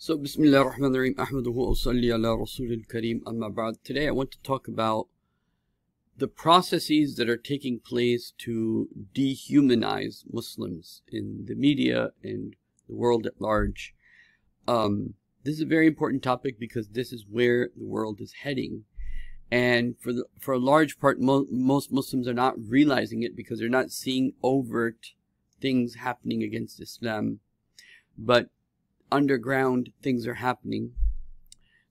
So, Bismillah ar-Rahman ar-Rahim, Ahmaduhu usalli ala amma ba'd. Today I want to talk about the processes that are taking place to dehumanize Muslims in the media and the world at large. Um, this is a very important topic because this is where the world is heading. And for the, for a large part, mo most Muslims are not realizing it because they're not seeing overt things happening against Islam. But underground things are happening.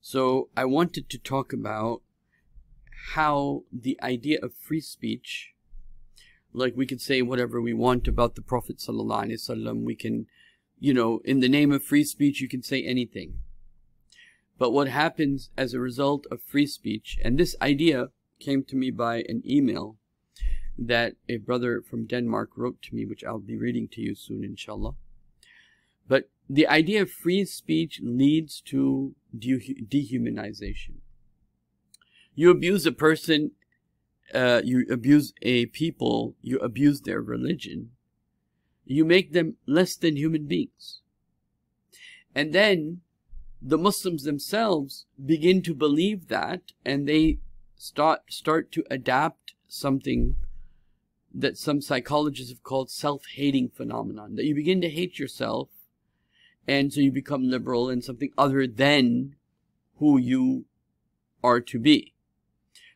So I wanted to talk about how the idea of free speech, like we could say whatever we want about the Prophet Sallallahu Alaihi Wasallam, we can, you know, in the name of free speech, you can say anything. But what happens as a result of free speech, and this idea came to me by an email that a brother from Denmark wrote to me, which I'll be reading to you soon, inshallah. But the idea of free speech leads to dehumanization. You abuse a person, uh, you abuse a people, you abuse their religion, you make them less than human beings. And then the Muslims themselves begin to believe that and they start start to adapt something that some psychologists have called self-hating phenomenon that you begin to hate yourself and so you become liberal in something other than who you are to be.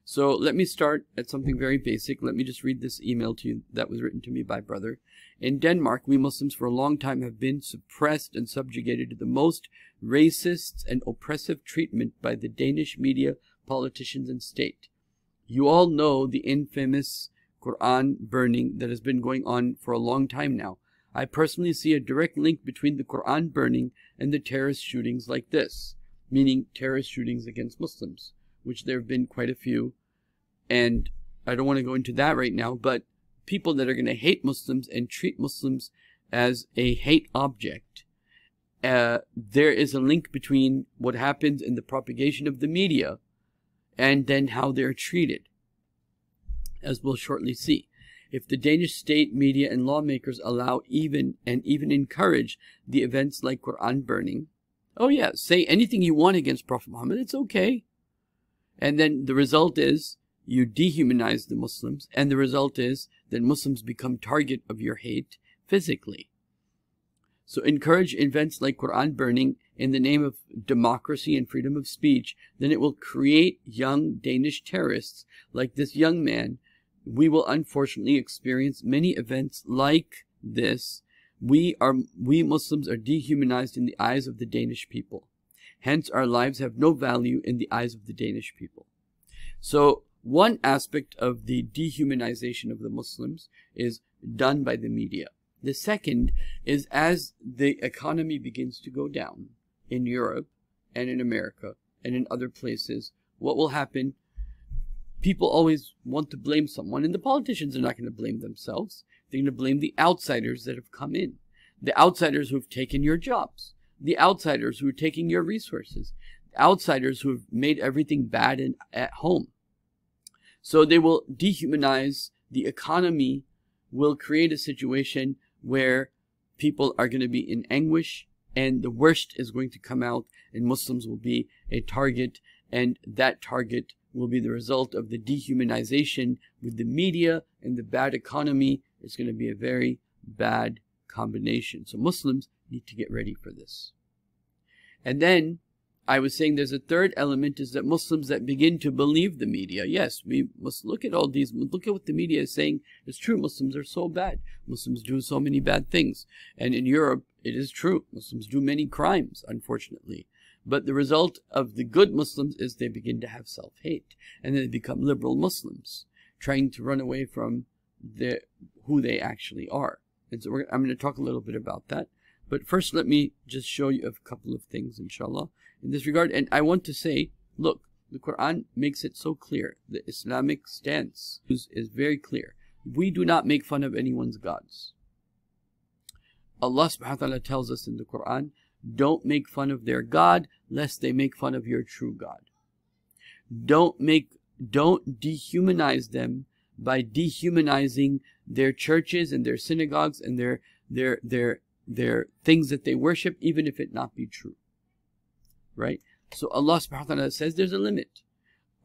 So let me start at something very basic. Let me just read this email to you that was written to me by brother. In Denmark, we Muslims for a long time have been suppressed and subjugated to the most racist and oppressive treatment by the Danish media, politicians, and state. You all know the infamous Quran burning that has been going on for a long time now. I personally see a direct link between the Quran burning and the terrorist shootings like this, meaning terrorist shootings against Muslims, which there have been quite a few. And I don't want to go into that right now, but people that are going to hate Muslims and treat Muslims as a hate object, uh, there is a link between what happens in the propagation of the media and then how they're treated, as we'll shortly see if the Danish state, media, and lawmakers allow even and even encourage the events like Quran burning, oh yeah, say anything you want against Prophet Muhammad, it's okay. And then the result is you dehumanize the Muslims, and the result is that Muslims become target of your hate physically. So encourage events like Quran burning in the name of democracy and freedom of speech, then it will create young Danish terrorists like this young man we will unfortunately experience many events like this. We are we Muslims are dehumanized in the eyes of the Danish people. Hence our lives have no value in the eyes of the Danish people. So one aspect of the dehumanization of the Muslims is done by the media. The second is as the economy begins to go down in Europe and in America and in other places, what will happen people always want to blame someone, and the politicians are not going to blame themselves. They're going to blame the outsiders that have come in, the outsiders who have taken your jobs, the outsiders who are taking your resources, outsiders who have made everything bad in, at home. So they will dehumanize the economy, will create a situation where people are going to be in anguish, and the worst is going to come out, and Muslims will be a target, and that target will be the result of the dehumanization with the media and the bad economy. It's going to be a very bad combination. So Muslims need to get ready for this. And then I was saying there's a third element is that Muslims that begin to believe the media. Yes, we must look at all these, look at what the media is saying. It's true, Muslims are so bad. Muslims do so many bad things. And in Europe, it is true. Muslims do many crimes, unfortunately. But the result of the good Muslims is they begin to have self-hate. And they become liberal Muslims, trying to run away from the, who they actually are. And so I'm going to talk a little bit about that. But first, let me just show you a couple of things, inshallah, in this regard. And I want to say, look, the Quran makes it so clear. The Islamic stance is, is very clear. We do not make fun of anyone's gods. Allah subhanahu wa ta'ala tells us in the Quran don't make fun of their God, lest they make fun of your true God. Don't make, don't dehumanize them by dehumanizing their churches and their synagogues and their, their, their, their things that they worship, even if it not be true. right? So Allah subhanahu wa ta'ala says there's a limit.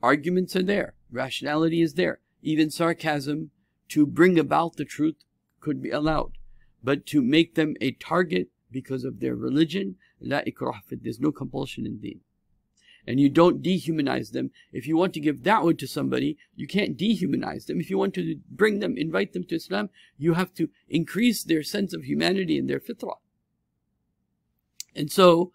Arguments are there. Rationality is there. Even sarcasm to bring about the truth could be allowed. But to make them a target because of their religion, la ikrah there's no compulsion in deen. And you don't dehumanize them. If you want to give da'wah to somebody, you can't dehumanize them. If you want to bring them, invite them to Islam, you have to increase their sense of humanity and their fitrah. And so,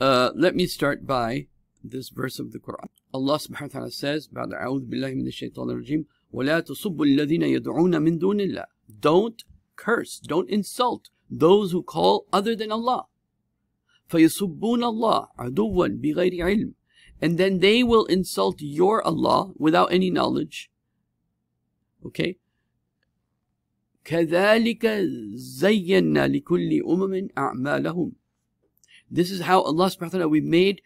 uh, let me start by this verse of the Quran. Allah subhanahu wa ta'ala says, بعد أعوذ بالله من الشيطان الرجيم ولا تصبوا الذين يدعون من دون الله Don't curse, don't insult those who call other than Allah. فيسبون الله عدوا بغير علم and then they will insult your Allah without any knowledge. Okay? كذلك زينا لكل أمم أعمالهم This is how Allah subhanahu wa ta'ala, we made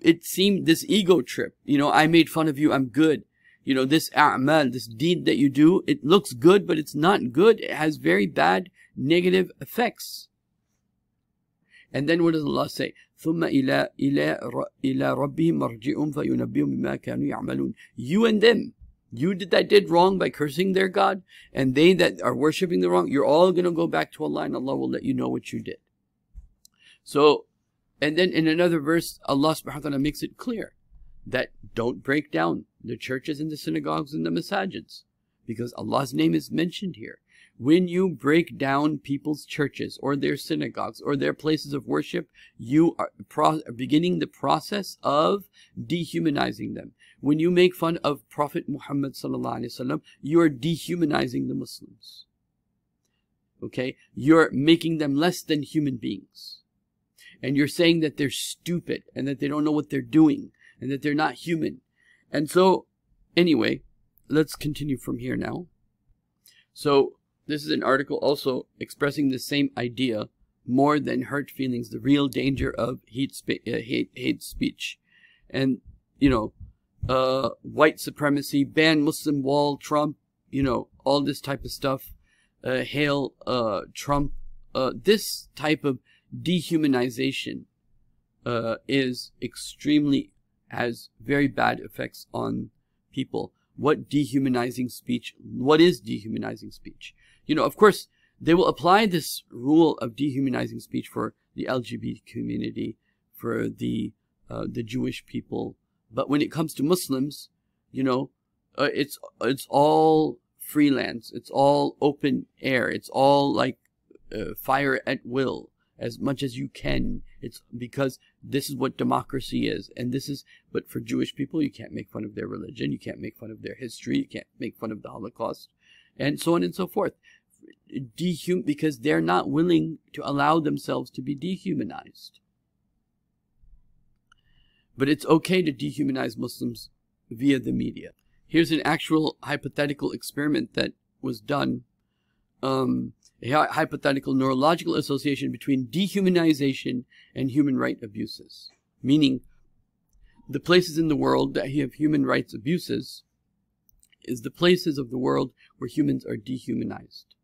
it seem this ego trip. You know, I made fun of you, I'm good. You know, this a'mal, this deed that you do, it looks good, but it's not good. It has very bad negative effects. And then what does Allah say? ثم إلى إلى إلى ربهم مرجعهم فينبئهم بما كانوا يعملون. You and them, you did that did wrong by cursing their God, and they that are worshiping the wrong, you're all going to go back to Allah, and Allah will let you know what you did. So and then in another verse, Allah subhanahu wa ta'ala makes it clear that don't break down the churches and the synagogues and the masajids because Allah's name is mentioned here. When you break down people's churches or their synagogues or their places of worship, you are beginning the process of dehumanizing them. When you make fun of Prophet Muhammad you are dehumanizing the Muslims. Okay? You're making them less than human beings and you're saying that they're stupid and that they don't know what they're doing and that they're not human. And so, anyway, let's continue from here now. So, this is an article also expressing the same idea more than hurt feelings, the real danger of hate, uh, hate, hate speech. And, you know, uh, white supremacy, ban Muslim wall, Trump, you know, all this type of stuff, uh, hail uh, Trump, uh, this type of dehumanization uh, is extremely has very bad effects on people. What dehumanizing speech? What is dehumanizing speech? You know, of course, they will apply this rule of dehumanizing speech for the LGBT community, for the uh, the Jewish people, but when it comes to Muslims, you know, uh, it's it's all freelance. It's all open air. It's all like uh, fire at will as much as you can. It's because this is what democracy is. And this is, but for Jewish people, you can't make fun of their religion. You can't make fun of their history. You can't make fun of the Holocaust and so on and so forth. Dehum, because they're not willing to allow themselves to be dehumanized. But it's okay to dehumanize Muslims via the media. Here's an actual hypothetical experiment that was done um, a hypothetical neurological association between dehumanization and human rights abuses. Meaning, the places in the world that have human rights abuses is the places of the world where humans are dehumanized.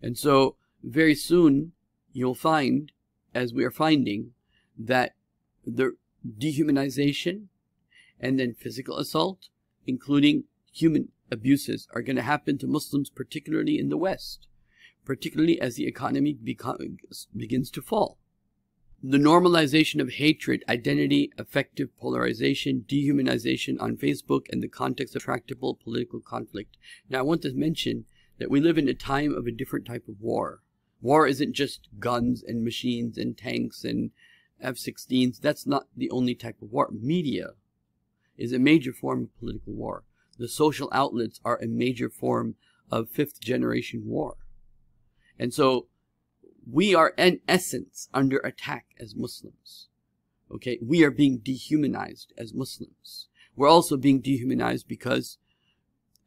And so, very soon, you'll find, as we are finding, that the dehumanization and then physical assault, including human abuses, are going to happen to Muslims, particularly in the West particularly as the economy begins to fall. The normalization of hatred, identity, affective polarization, dehumanization on Facebook and the context of tractable political conflict. Now, I want to mention that we live in a time of a different type of war. War isn't just guns and machines and tanks and F-16s. That's not the only type of war. Media is a major form of political war. The social outlets are a major form of fifth generation war. And so we are in essence under attack as Muslims. Okay, we are being dehumanized as Muslims. We're also being dehumanized because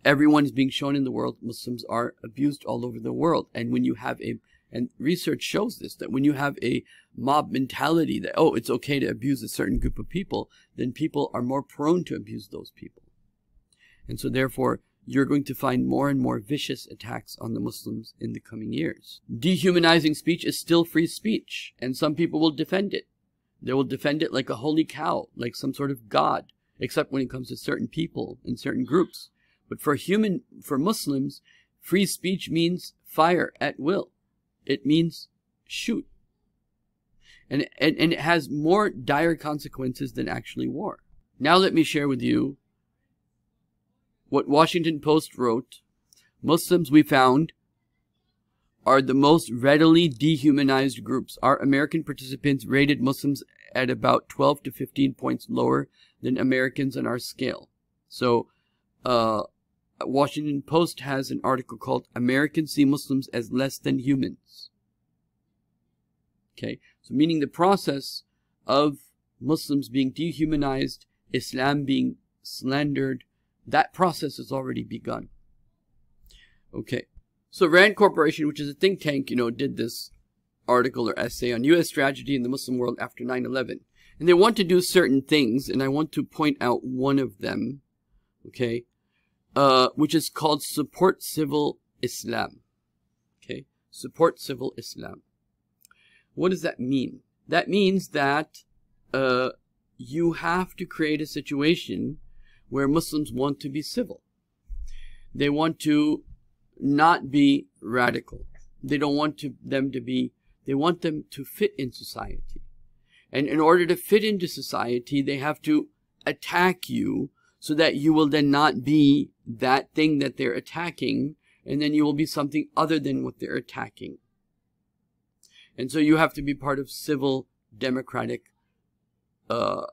everyone is being shown in the world Muslims are abused all over the world. And when you have a and research shows this that when you have a mob mentality that oh it's okay to abuse a certain group of people, then people are more prone to abuse those people. And so therefore you're going to find more and more vicious attacks on the Muslims in the coming years. Dehumanizing speech is still free speech, and some people will defend it. They will defend it like a holy cow, like some sort of god, except when it comes to certain people and certain groups. But for human, for Muslims, free speech means fire at will. It means shoot. And, and, and it has more dire consequences than actually war. Now let me share with you what Washington Post wrote. Muslims we found are the most readily dehumanized groups. Our American participants rated Muslims at about 12 to 15 points lower than Americans on our scale. So, uh, Washington Post has an article called Americans See Muslims as Less Than Humans. Okay, so meaning the process of Muslims being dehumanized, Islam being slandered, that process has already begun. Okay, so Rand Corporation, which is a think tank, you know, did this article or essay on U.S. strategy in the Muslim world after 9-11. And they want to do certain things, and I want to point out one of them, okay, uh, which is called Support Civil Islam. Okay, Support Civil Islam. What does that mean? That means that uh, you have to create a situation where Muslims want to be civil. They want to not be radical. They don't want to, them to be, they want them to fit in society. And in order to fit into society, they have to attack you so that you will then not be that thing that they're attacking, and then you will be something other than what they're attacking. And so you have to be part of civil democratic uh,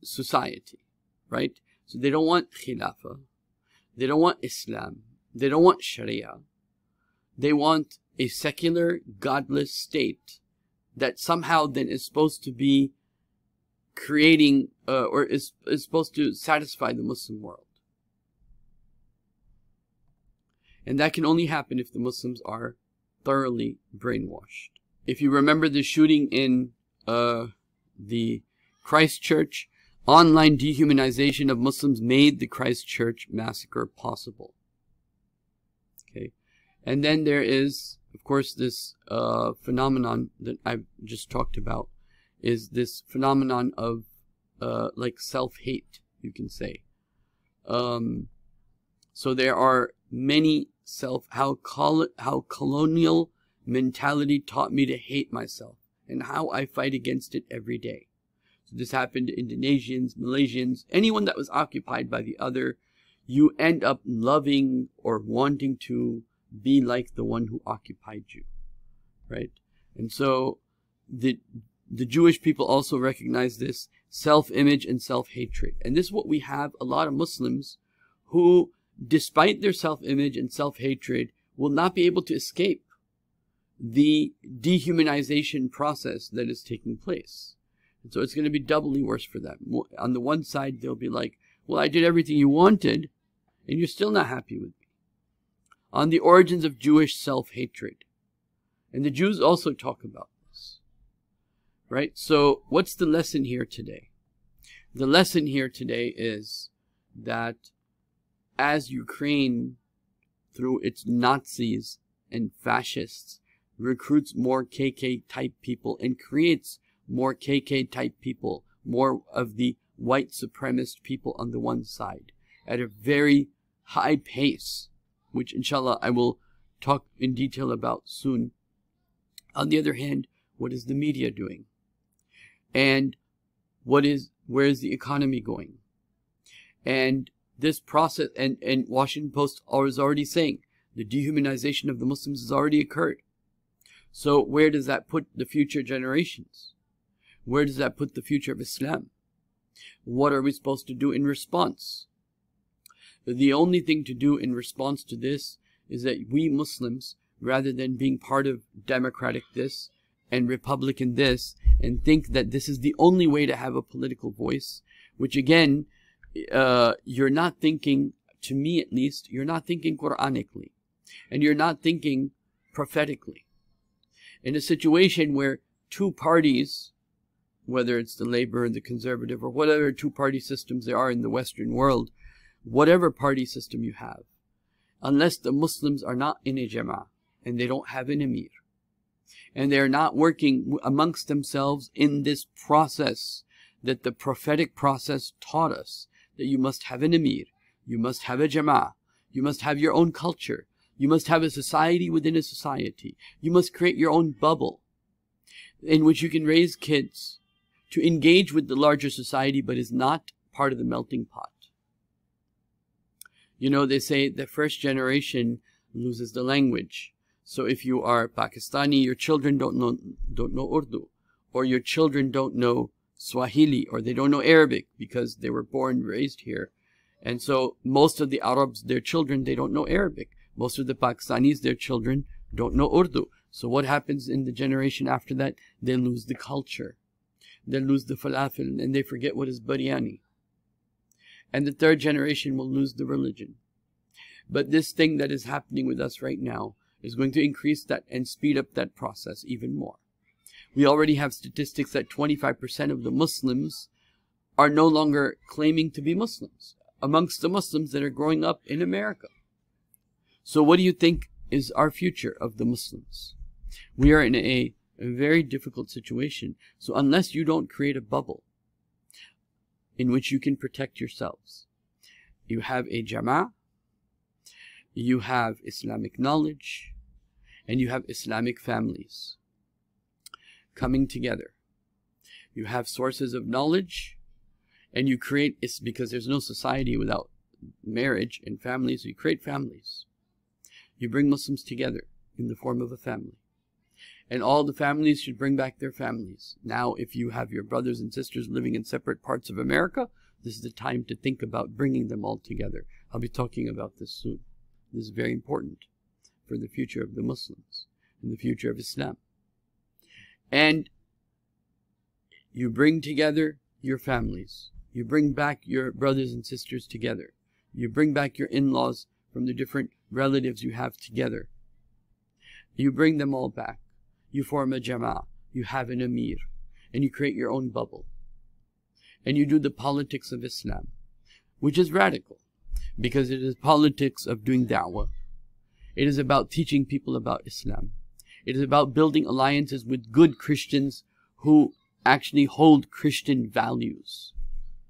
society, right? So they don't want khilafah. They don't want Islam. They don't want Sharia. They want a secular, godless state that somehow then is supposed to be creating uh, or is, is supposed to satisfy the Muslim world. And that can only happen if the Muslims are thoroughly brainwashed. If you remember the shooting in uh, the Christchurch, online dehumanization of Muslims made the Christchurch massacre possible. Okay, and then there is, of course, this uh, phenomenon that I've just talked about, is this phenomenon of uh, like self-hate, you can say. Um, so there are many self how col- how colonial mentality taught me to hate myself and how I fight against it every day. So this happened to Indonesians, Malaysians, anyone that was occupied by the other. You end up loving or wanting to be like the one who occupied you, right? And so the the Jewish people also recognize this self-image and self-hatred. And this is what we have a lot of Muslims who, despite their self-image and self-hatred, will not be able to escape the dehumanization process that is taking place. And so it's going to be doubly worse for them. On the one side, they'll be like, well, I did everything you wanted, and you're still not happy with me. On the origins of Jewish self-hatred. And the Jews also talk about this. Right? So what's the lesson here today? The lesson here today is that as Ukraine, through its Nazis and fascists, recruits more KK type people and creates more KK type people, more of the white supremacist people on the one side at a very high pace, which inshallah I will talk in detail about soon. On the other hand, what is the media doing? And what is, where is the economy going? And this process, and, and Washington Post is already saying, the dehumanization of the Muslims has already occurred. So where does that put the future generations? Where does that put the future of Islam? What are we supposed to do in response? The only thing to do in response to this is that we Muslims, rather than being part of democratic this and republican this, and think that this is the only way to have a political voice, which again, uh, you're not thinking, to me at least, you're not thinking Quranically, and you're not thinking prophetically in a situation where two parties, whether it's the labor and the conservative or whatever two party systems there are in the Western world, whatever party system you have, unless the Muslims are not in a jama'ah and they don't have an emir, And they're not working amongst themselves in this process that the prophetic process taught us that you must have an emir, you must have a jama'ah, you must have your own culture, you must have a society within a society, you must create your own bubble in which you can raise kids to engage with the larger society but is not part of the melting pot. You know, they say the first generation loses the language. So if you are Pakistani, your children don't know, don't know Urdu, or your children don't know Swahili, or they don't know Arabic because they were born, raised here. And so most of the Arabs, their children, they don't know Arabic. Most of the Pakistanis, their children, don't know Urdu. So what happens in the generation after that? They lose the culture. They lose the falafel and they forget what is biryani and the third generation will lose the religion. But this thing that is happening with us right now is going to increase that and speed up that process even more. We already have statistics that 25% of the Muslims are no longer claiming to be Muslims amongst the Muslims that are growing up in America. So what do you think is our future of the Muslims? We are in a, a very difficult situation. So unless you don't create a bubble, in which you can protect yourselves. You have a jama'ah, you have Islamic knowledge, and you have Islamic families coming together. You have sources of knowledge, and you create, it's because there's no society without marriage and families, you create families. You bring Muslims together in the form of a family and all the families should bring back their families. Now, if you have your brothers and sisters living in separate parts of America, this is the time to think about bringing them all together. I'll be talking about this soon. This is very important for the future of the Muslims and the future of Islam. And you bring together your families. You bring back your brothers and sisters together. You bring back your in-laws from the different relatives you have together. You bring them all back you form a jama'ah, you have an emir, and you create your own bubble. And you do the politics of Islam, which is radical, because it is politics of doing da'wah. It is about teaching people about Islam. It is about building alliances with good Christians who actually hold Christian values.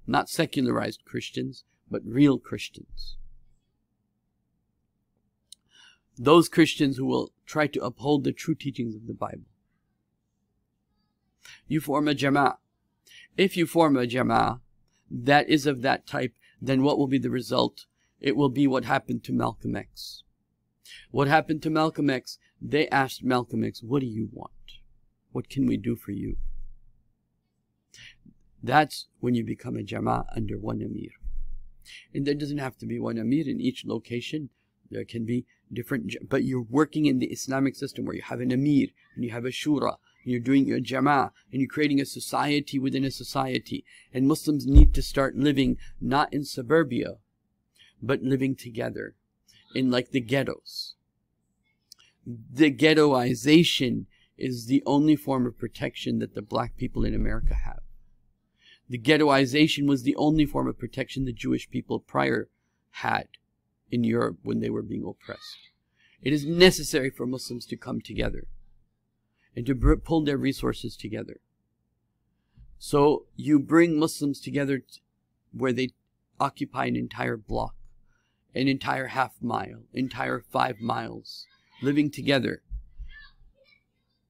Not secularized Christians, but real Christians. Those Christians who will try to uphold the true teachings of the Bible. You form a jama'ah. If you form a jama'ah that is of that type, then what will be the result? It will be what happened to Malcolm X. What happened to Malcolm X? They asked Malcolm X, what do you want? What can we do for you? That's when you become a jama'ah under one emir. And there doesn't have to be one emir in each location. There can be different, but you're working in the Islamic system where you have an emir and you have a shura and you're doing your jama'ah and you're creating a society within a society. And Muslims need to start living not in suburbia, but living together in like the ghettos. The ghettoization is the only form of protection that the black people in America have. The ghettoization was the only form of protection the Jewish people prior had in Europe when they were being oppressed. It is necessary for Muslims to come together and to pull their resources together. So you bring Muslims together where they occupy an entire block, an entire half mile, entire five miles, living together.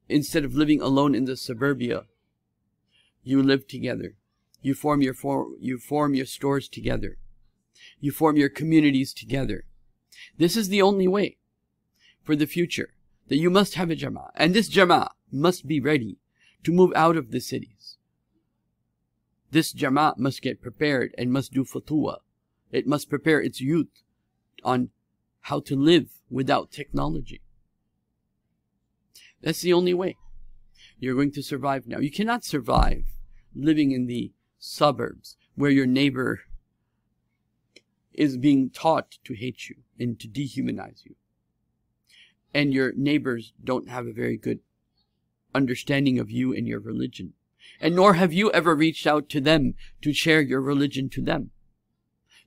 Instead of living alone in the suburbia, you live together. You form your for, you form your stores together. You form your communities together. This is the only way for the future that you must have a jama'ah. And this jama'ah must be ready to move out of the cities. This jama'ah must get prepared and must do fatwa. It must prepare its youth on how to live without technology. That's the only way you're going to survive now. You cannot survive living in the suburbs where your neighbor is being taught to hate you and to dehumanize you. And your neighbors don't have a very good understanding of you and your religion. And nor have you ever reached out to them to share your religion to them.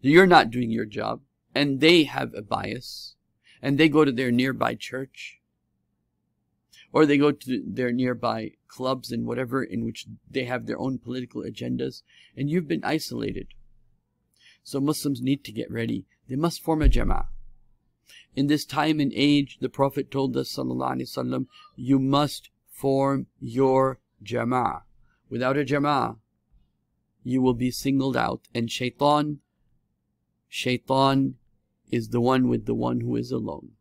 You're not doing your job, and they have a bias, and they go to their nearby church. or they go to their nearby clubs and whatever in which they have their own political agendas, and you've been isolated. So Muslims need to get ready. They must form a jama'ah. In this time and age, the Prophet told us, sallallahu you must form your jama'ah. Without a jama'ah, you will be singled out. And shaitan, shaitan is the one with the one who is alone.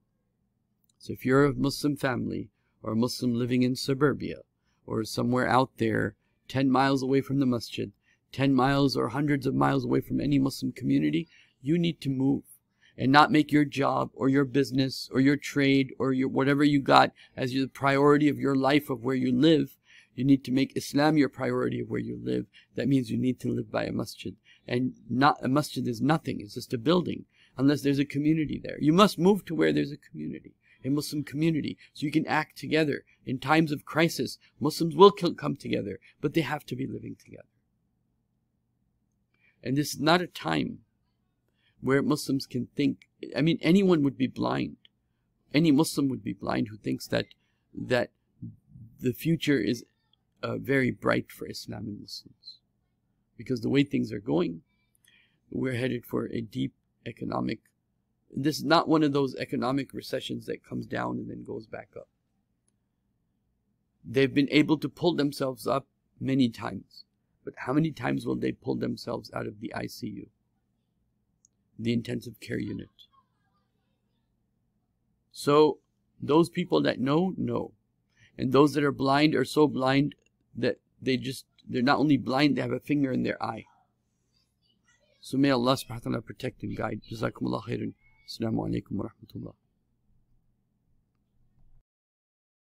So if you're a Muslim family, or a Muslim living in suburbia, or somewhere out there, 10 miles away from the masjid, 10 miles or hundreds of miles away from any Muslim community, you need to move and not make your job or your business or your trade or your whatever you got as the priority of your life of where you live. You need to make Islam your priority of where you live. That means you need to live by a masjid. And not a masjid is nothing, it's just a building, unless there's a community there. You must move to where there's a community, a Muslim community, so you can act together. In times of crisis, Muslims will come together, but they have to be living together. And this is not a time where Muslims can think. I mean, anyone would be blind. Any Muslim would be blind who thinks that that the future is uh, very bright for Islam and Muslims, because the way things are going, we're headed for a deep economic. This is not one of those economic recessions that comes down and then goes back up. They've been able to pull themselves up many times, but how many times will they pull themselves out of the ICU? the intensive care unit. So those people that know, know. And those that are blind are so blind that they just, they're not only blind, they have a finger in their eye. So may Allah subhanahu wa ta'ala protect and guide. Jazakumullah khairan. Assalamu alaikum wa rahmatullah.